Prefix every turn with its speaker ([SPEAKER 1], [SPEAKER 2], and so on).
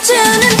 [SPEAKER 1] tuning